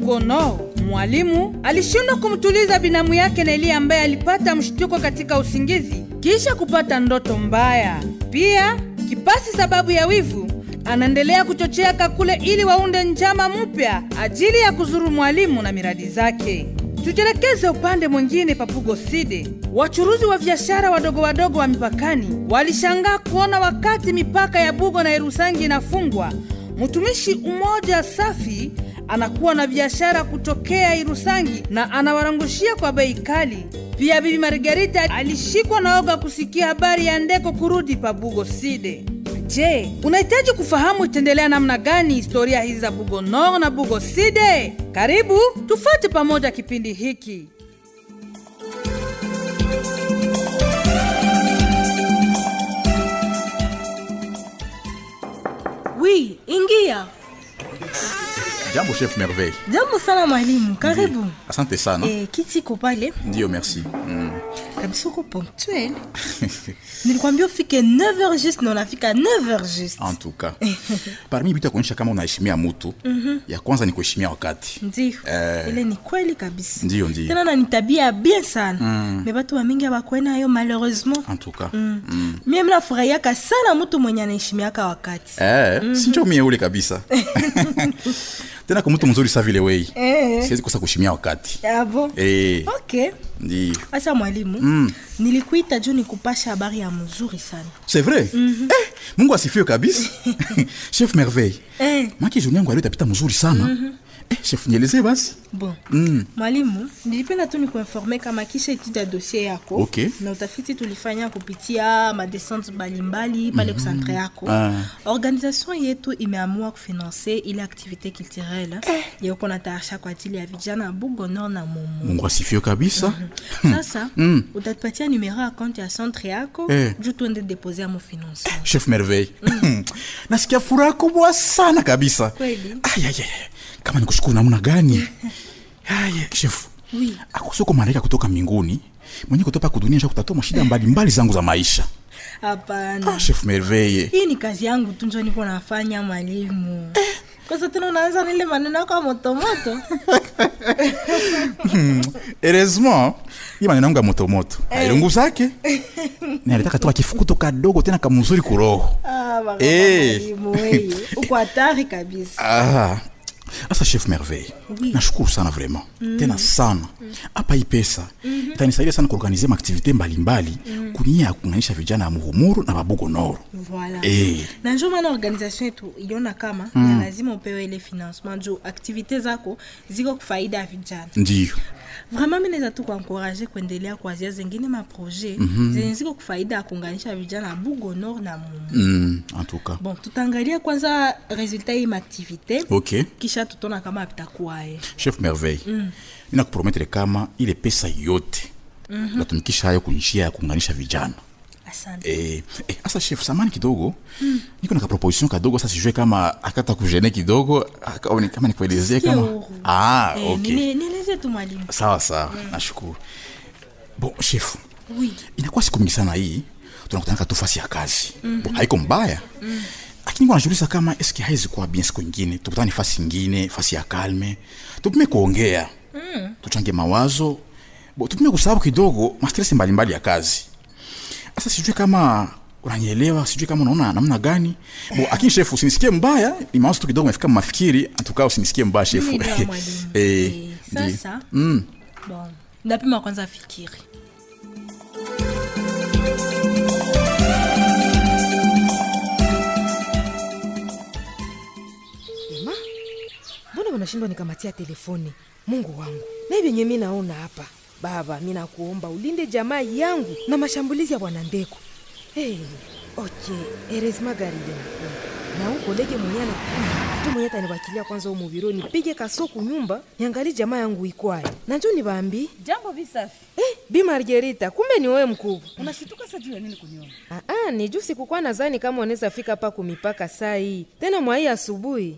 Bugono, mwalimu alishindwa kumtuliza binamu yake Neli ambaye alipata mshtuko katika usingizi kisha kupata ndoto mbaya. Pia Kipasi, sababu ya wivu, anaendelea kuchochea Kakule ili waunde njama mpya ajili ya kuzuru mwalimu na miradi zake. Tujelekeze upande mwingine papugo side. Wachuruzi wa biashara wadogo wadogo wa mipakani walishangaa kuona wakati mipaka ya Bugo na Irusangi inafungwa, mtumishi umoja safi anakuwa na biashara kutokea Irusangi na anawarangushia kwa bei kali. Pia bibi Margarita alishikwa na oga kusikia habari ya Ndeko kurudi pa Bugo Side. Je, unahitaji kufahamu itaendelea namna gani historia hizi za Bugo Nord na Bugo Side? Karibu tufate pamoja kipindi hiki. wi ingia Jambo chef Merveille. jambo sana mwalimu karibu Asante sana. eh, kiti iko pale Ndio, merci. Mm. kabisa uko ponctuel nilikwambia ufike 9h juste na unafika 9h juste En tout cas. Parmi vitu ya kuonyesha kama unaheshimia mtu, ya kwanza ni kuheshimia wakati. ndio Eh. ile ni kweli kabisa Ndio, ndio. tena na ni tabia bien sana me batu bamingi abakwena yo malheureusement En tout cas. mie mnafurahiaka sana mtu mwenye anaheshimiaka wakati Eh, sinjo mie ule kabisa. Tena kwa mtu mzuri sa vile wei. Eh. Siwezi kosa kushimia wakati. yabo Eh, okay ndio. asa mwalimu mm. nilikuita juu nikupasha habari ya mzuri sana C'est vrai? mm-hmm. Eh, Mungu asifiwe kabisa. chef Merveille. eh. Maki journée yangu alio itapita mzuri sana. Eh, chef nielezee basi. bon mwalimu nilipenda tu nikuinforme kama kisha etude ya dossier yako Okay. na utafiti tulifanya kupitia madescente mbalimbali pale kusantre yako Ah. organisation yetu imeamua kufinanse ile activité culturelle yeko natayarisha kwa ajili ya vijana ya bugo nord na mumu Mungu asifio kabisa. sasa utatupatia numero ya konte ya centre yako Eh. juu tuende depose amo financement chef merveille nasikia furaha kubwa sana kabisa Kweli? Ay, ay, ay. Kama nikushukuru namna gani? Haya. Chef Oui. akusoko malaika kutoka mbinguni mwenye kutopa kudunia sha kutatua mashida mbalimbali zangu za maisha. Hapana. Ah, chef merveille. Hii ni kazi yangu tu njo niko nafanya mwalimu. Kwanza tena unaanza nile maneno yako ya motomoto heureusement hii maneno yangu ya motomoto ailungu zake. Nalitaka tu akifukuto kadogo tena kamzuri kuroho. Ah, baba Eh. uko hatari kabisa. Ah, sasa chef merveille. Oui. nashukuru sana vraiment. Mm. tena sana. Hapa hii pesa. Itanisaidia sana kuorganize maaktivite mbalimbali kunia ya kuunganisha vijana ya muhumuru na babugo noro voilà. Eh. na njo maana organization yetu iliona kama mm. lazima upewe ile financement juu aktivite zako ziko kufaida ya vijana. Ndiyo. Vraiment mi naweza tu kuankuraje kuendelea kuazia zengine maproje mm-hmm. zenye ziko kufaida ya kuunganisha vijana ya bugo nord na Muhumuru. Mm, en tout cas. Bon tutaangalia kwanza resultat ya maaktivite. Ok. Kisha tutona kama vitakuwae. chef merveille mm. nina kuprometre kama ile pesa yote mm-hmm. natumikisha hayo kunjia ya kuunganisha vijana asante Eh, eh, asa chef samani kidogo mm. niko na kaproposition kadogo sasa sijue kama akata kujene kidogo aka- kama nikuelezee kama ah, Eh, okay. nile- nieleze tu mwalimu sawa sawa nashukuru bon chef oui inakuwa siku mingi sana hii tunakutana tu fasi ya kazi mm-hmm. bon, haiko mbaya mm. Lakini kwa najuliza kama eske haizi kuwa bien siku ingine tukutane fasi ingine fasi ya kalme. Tupime kuongea. Mm. tuchange mawazo. Bo tupime kusababu kidogo mastresi mbalimbali ya kazi. Sasa sijui kama unanielewa sijui kama unaona namna gani. Bo akini shefu usinisikie mbaya ni mawazo tu kidogo mefika mafikiri antukaa usinisikie mbaya shefu. Eh, Eh, ndiyo. bon ndapima kwanza fikiri mbona unashindwa nikamatia telefoni. Mungu wangu. Na vyenye mi naona hapa. Baba mi nakuomba ulinde jamaa yangu na mashambulizi ya bwana ndeko. Hey, okay eresma gari linakuwa na huko lege mwenye anakuja tu mwenye ataniwakilia kwanza umuviro nipige kasoku nyumba niangali jamaa yangu ikwaye nanjo nibambi jambo visafi eh, bi margerita kumbe ni wewe mkubwa unashituka sa juu ya nini kuniona? Ah, ah, ni juu sikukuwa nazani kama unaweza fika hapa kumipaka saa hii. Tena mwa hii asubuhi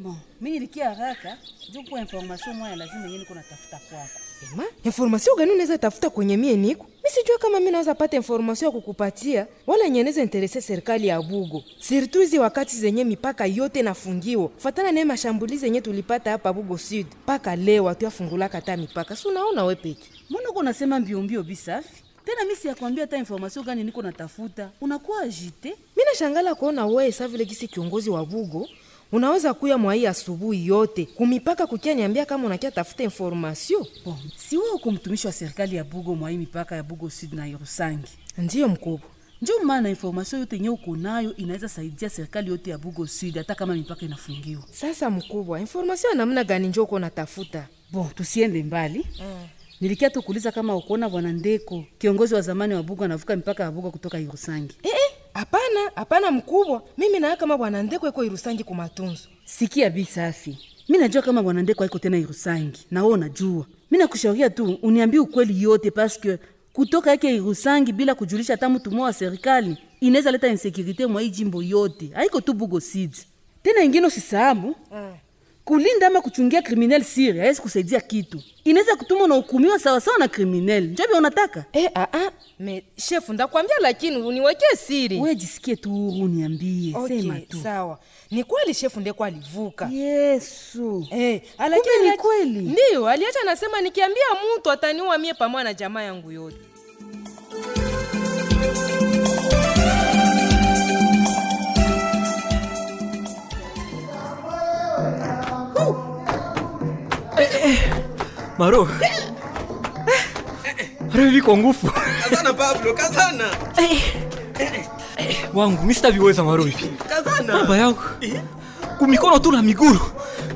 bon mimi nilikia haraka juu kwa information moja lazima yeye niko natafuta kwako. Ema information gani unaweza tafuta kwenye mie niko? Mimi sijua kama mimi naweza pata information ya kukupatia wala nyeneza interese serikali ya bugo. Hizi wakati zenye mipaka yote nafungiwa fatana na mashambulizi yenye tulipata hapa bugo sud paka leo watu yafungula kata mipaka. Si unaona wewe peke? Mbona uko unasema mbio mbio bisafi tena mimi siyakwambia hata information gani niko natafuta. Unakuwa agite? Mimi nashangala kuona wewe sa vile kiongozi wa bugo unaweza kuya mwai asubuhi yote kumipaka kukia niambia kama unakia tafuta informasio bon si wewe uko mtumishi wa serikali ya bugo mwai mipaka ya bugo sud na yerusangi ndiyo mkubwa. Njo maana informasio yote yenye uko nayo inaweza saidia serikali yote ya bugo sud hata kama mipaka inafungiwa. Sasa mkubwa informasio ya namna gani njo uko natafuta bon tusiende mbali. Mm. nilikia tukuliza kama ukuona bwana ndeko kiongozi wa zamani wa bugo anavuka mipaka ya bugo kutoka yerusangi Eh, eh, hapana hapana mkubwa. Mimi naa kama bwana ndeko iko irusangi kumatunzo sikia bi safi. Mi najua kama bwana ndeko haiko tena irusangi. Nawo wewe unajua. Mi nakushauria tu uniambie ukweli yote paske kutoka yake irusangi bila kujulisha hata mtu mmoja wa serikali inaweza leta insekurite mwa hii jimbo yote. Haiko tu bugo sid tena ingine usisahabu kulinda ama kuchungia kriminel siri hawezi kusaidia kitu. Inaweza kutuma unahukumiwa sawasawa na kriminel. njo vya unataka. Eh, A a me shefu ndakwambia lakini uniwekee siri. We jisikie tu huru niambie Okay, sema tu. sawa. Ni kweli shefu ndeko alivuka. Yesu. Eh, alakini ni kweli? ndiyo aliacha nasema nikiambia mtu ataniua mie pamoja na jamaa yangu yote maro maro hivi kwa nguvu kazana pablo kazana. Wangu mimi sitaviweza maro hivi kazana. Baba yangu kumikono tu na miguru.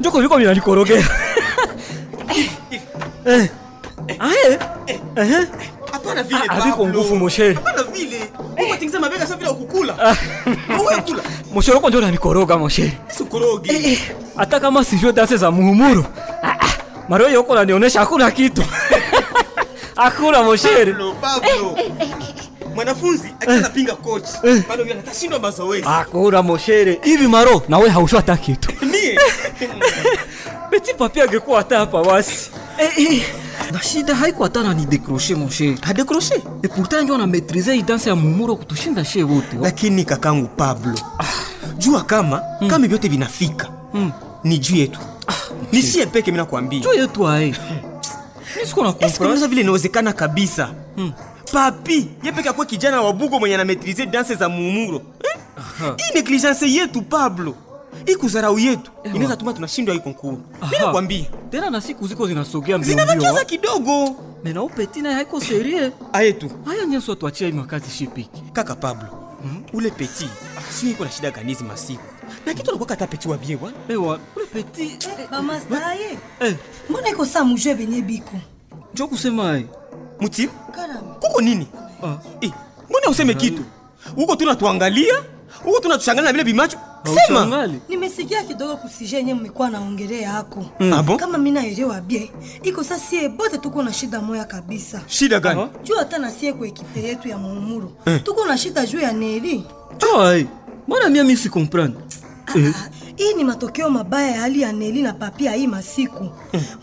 Njoko viko vinanikorogea Eh. Aye. Eh. hapana vile Pablo. haviko kwa nguvu moshere hapana vile. Umatingiza mabega sasa vile ukukula. Wewe kula. Moshere uko ndio nanikoroga moshere sikorogi. Hata kama sijui dance za muhumuro Ah, yuko ananionyesha hakuna kitu. Hakuna moshere Pablo Pablo. Mwanafunzi akianza pinga coach bado yeye anatashindwa mazoezi. Hakuna moshere hivi maro wewe haushwa hata kitu. Mie. Beti papi angekuwa hata hapa basi eh, eh. na shida haiko hata na ni décrocher mon cher Ha décrocher? et pourtant ndio na maîtriser danse ya mumuro kutushinda she wote. Lakini kakangu pablo jua kama kama vyote vinafika. Ni juu yetu ni sie peke mina kuambia jo yetu ae nisiko na Eske comprendre vile inawezekana kabisa? Hmm. papi ye peke akuwa kijana wa bugo mwenye anametrize danse za muumuro eh? hii negligence yetu pablo. Hii kuzarau yetu inaweza tuma tunashindwa hii konkuru Mimi mina kwambia tena na siku ziko zinasogea mbio mbio kidogo. Mena upeti naye haiko serie ayetu haya nyeso tuachia makazi shipiki kaka pablo hmm? ule peti sio iko na shida ganizi masiku na kitu nakwaka kata peti wa bie bwana ewa ule peti. Mama staye eh, mbona iko saa mujwe benye biko? Njo kusema ae mutim kuko nini? Ah. eh, mbona useme kitu? Huko tunatuangalia huko tunatushangana na vile bimacho sema. Nimesikia kidogo kusije yenye mmekuwa naongelea yako. Mm. bon? kama mi naelewa bie iko sa sie bote tuko na shida moya kabisa. Shida gani? Aha. juu hata na sie kwa ekipe yetu ya muumuro. Tuko na shida juu ya neli. Mbona mia mi si comprendre eh, Ah, hii ni matokeo mabaya ya hali ya Neli na Papia hii masiku.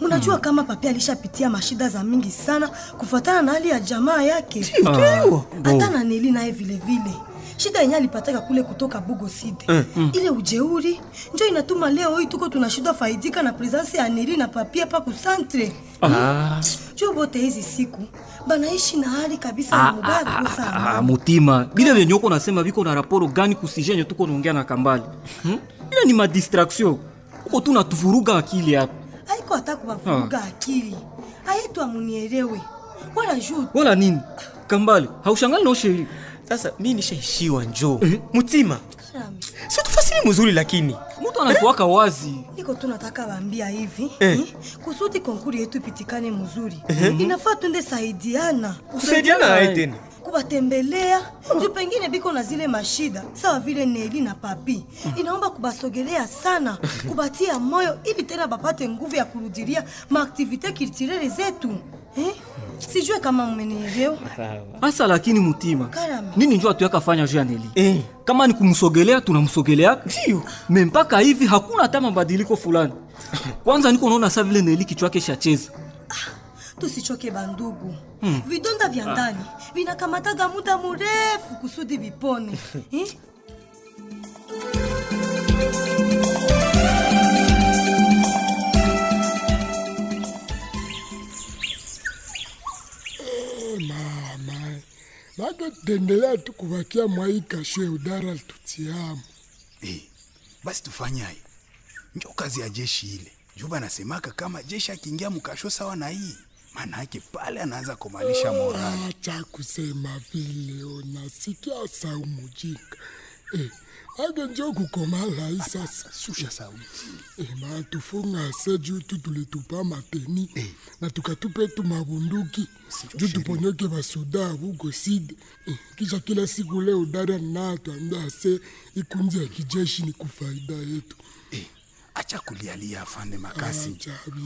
Mnajua kama Papia alishapitia mashida za mingi sana kufuatana na hali ya jamaa yake. ah, Hata na Neli naye vile vile. Shida yenye alipataka kule kutoka Bugo City. Ile ujeuri njo inatuma leo hii tuko tunashindwa faidika na presence ya Neli na Papia pa kusantre. Ah, Juu bote hizi siku banaishi na hali kabisa ah, ya mubaya ah, ah, ah, mutima bila vyenye uko nasema viko na raporo gani kusijenye tuko naongea na kambali hmm? ile ni madistraction. Uko tu natuvuruga akili hapa. Haiko hata kuwavuruga akili. Ayetu amunielewe. Wala juu wala nini? Kambali haushangali na usheri sasa mi nishaishiwa njoo. mutima Karame. sio tufasiri mzuri lakini mtu anakuwaka wazi. Iko tu nataka waambia hivi Eh. eh. kusudi konkuri yetu ipitikane mzuri inafaa twende saidiana. Kusaidiana tena? Kubatembelea. Juu pengine biko na zile mashida sawa vile Neli na Papi. Inaomba kubasogelea sana kubatia moyo ili tena bapate nguvu ya kurudilia maaktivite kiltirele zetu eh? Sijue kama mmenielewa hasa lakini mutima Karama. nini njo atuyakafanya juu ya neli eh. kama ni kumsogelea tunamsogelea Ndio. me mpaka hivi hakuna hata mabadiliko fulani kwanza niko naona sa vile neli kichwa yake shacheza tusichoke bandugu Hmm. vidonda vya ndani ah, vinakamataga muda mrefu kusudi vipone Eh? Make tendelea tu kubakia mwai kasho ya udara tutiamu Eh, basi tufanyaye njo kazi ya jeshi ile. Juba nasemaka kama jeshi akiingia mkasho sawa na hii maana yake pale anaanza kumalisha morali. acha kusema vile onasikia sau mujinga eh, age nje kukomala hii sasa susha sauti ema ma tufunga ase juu tu tulitupa mateni na tukatupe tu mabunduki. Juu tuponyoke basoda abugo side eh, kisha kila siku leo dada na tuambia ase ikunzi ya kijeshi ni kufaida yetu. Eh, acha kulialia afande makasi.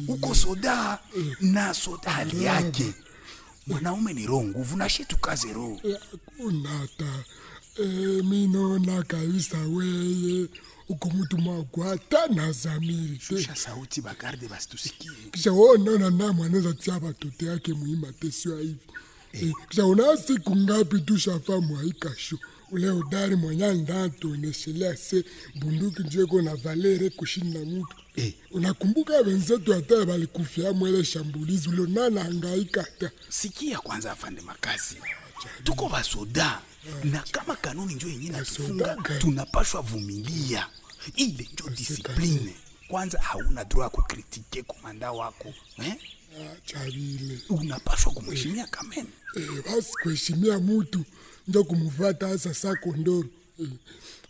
Uko soda na soda hali yake. Mwanaume ni roho nguvu na shetu kaze roho. Eh, hakuna hata eh, minona kabisa weye uko mwagwata na zamiri. Shusha sauti bagarde basi kisha wonana na mwanaweza tia batoto yake muima tesio hivi eh, kisha una siku ngapi tushafa mwaikasho ule udari mwenye ndatuoneshelea se bunduki njeko na valere kushinda mutu. Eh. unakumbuka wenzetu hata balikufia mwele shambulizi ulionana angaika hata. Sikia kwanza afande makazi tuko basoda na kama kanuni njo yenye natufunga tunapashwa vumilia. Ile njo disipline kwanza hauna droit ya kukritike komanda wako eh? chavile unapashwa kumheshimia kamene Eh, basi kuheshimia mutu njo kumufata hasa sa kondoro eh,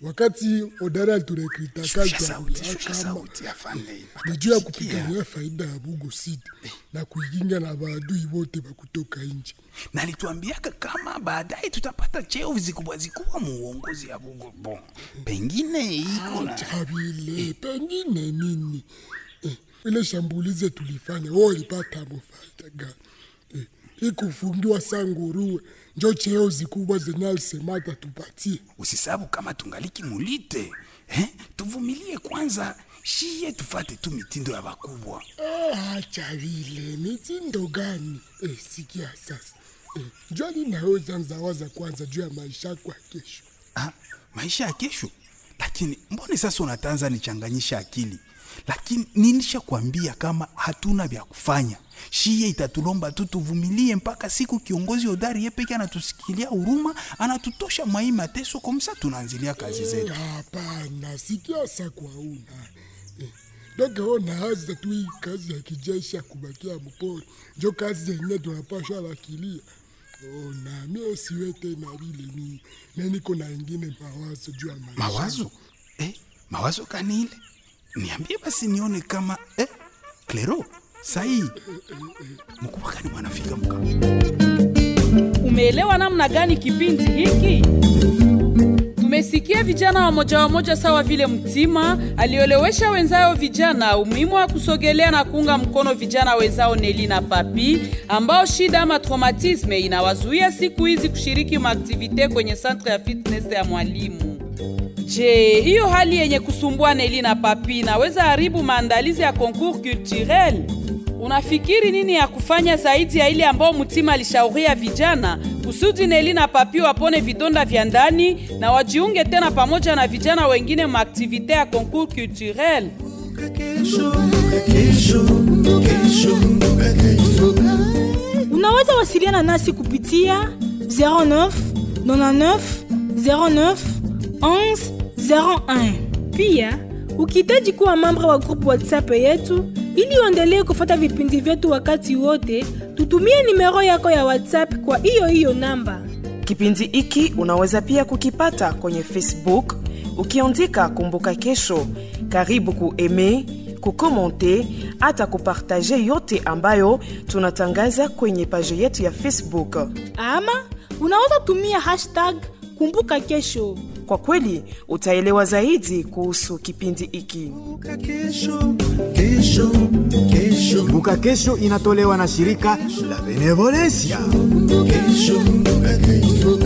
wakati odara aliturekrita shusha sauti shusha sauti afande. ni juu ya kupigania faida ya bugo city na kuikinga na baadui wote vakutoka nje. Nalituambiaka kama baadaye tutapata cheo vizikubwa zikubwa muongozi ya bugo bon pengine iko na pengine nini? Eh, ile shambulize tulifanya wo walipata mofaida gani? Eh, ikufungiwa sanguruwe njo cheo zikubwa zenye alisemata tupatie. Usisabu kama tungaliki mulite eh? tuvumilie kwanza shiye tufate tu mitindo ya bakubwa. Acha vile mitindo gani? Eh, sikia sasa. Eh, jwani naweza nzawaza kwanza juu ya maisha kwa kesho? Ah, maisha ya kesho? Lakini mbone sasa unatanza nichanganyisha akili lakini ninisha kuambia kama hatuna vya kufanya shiye itatulomba tu tuvumilie mpaka siku kiongozi hodari ye peke anatusikilia huruma anatutosha mwai mateso. Komsa tunaanzilia kazi zetu. hapana sikia sa kwa una. Eh, doke ona haza tu hii kazi ya kijeshi ya kubakia mpori. Njo kazi yenye tunapashwa bakilia ona mie siwe tena vile mii, na niko na ingine mawazo juu ya maisha. Mawazo? Eh, mawazo kani ile niambie basi nione kama eh, klero sahii mkubwa gani mwanafika mka Umeelewa namna gani kipindi hiki? Tumesikia vijana wa wamoja wamoja sawa vile Mtima aliolewesha wenzao vijana umuhimu wa kusogelea na kuunga mkono vijana wenzao Neli na Papi ambao shida ama traumatisme inawazuia siku hizi kushiriki maaktivite kwenye centre ya fitness ya mwalimu. Je, hiyo hali yenye kusumbua Neli na Papi inaweza haribu maandalizi ya concours culturel? Unafikiri nini ya kufanya zaidi ya ile ambao Mutima alishauria vijana kusudi Neli na Papi wapone vidonda vya ndani na wajiunge tena pamoja na vijana wengine maaktivite ya concours culturel? unaweza wasiliana nasi kupitia 09 99 09 11 01 pia ukihitaji kuwa mambre wa grupu whatsapp yetu ili uendelee kufuata vipindi vyetu wakati wote tutumie nimero yako ya whatsapp kwa hiyo hiyo namba Kipindi hiki unaweza pia kukipata kwenye Facebook ukiandika Kumbuka Kesho. Karibu kueme, kukomente, hata kupartaje yote ambayo tunatangaza kwenye paje yetu ya Facebook. ama unaweza tumia hashtag kumbuka kesho Kwa kweli utaelewa zaidi kuhusu kipindi hiki. buka Kesho inatolewa na shirika la Benevolencia. Kesho, kumbuka kesho.